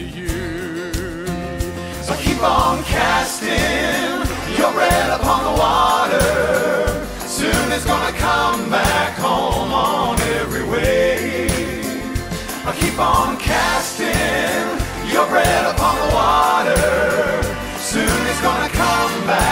to you. So keep on casting your bread upon the water. Soon it's gonna come back home on every wave. Keep on casting your bread upon the water. Soon it's gonna come back.